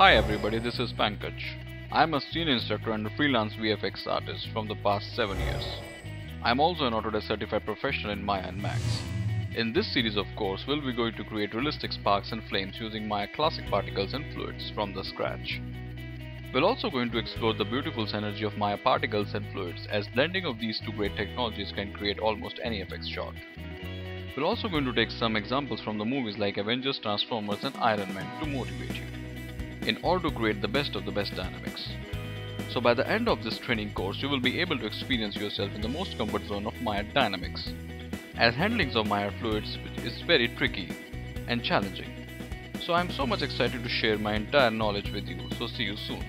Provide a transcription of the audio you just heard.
Hi everybody, this is Pankaj. I'm a senior instructor and a freelance VFX artist from the past 7 years. I'm also an Autodesk certified professional in Maya and Max. In this series of course, we'll be going to create realistic sparks and flames using Maya classic particles and fluids from the scratch. We're also going to explore the beautiful synergy of Maya particles and fluids as blending of these two great technologies can create almost any effects shot. We're also going to take some examples from the movies like Avengers, Transformers and Iron Man to motivate you in order to create the best of the best dynamics. So by the end of this training course you will be able to experience yourself in the most comfort zone of Maya dynamics as handlings of Maya fluids is very tricky and challenging. So I'm so much excited to share my entire knowledge with you so see you soon.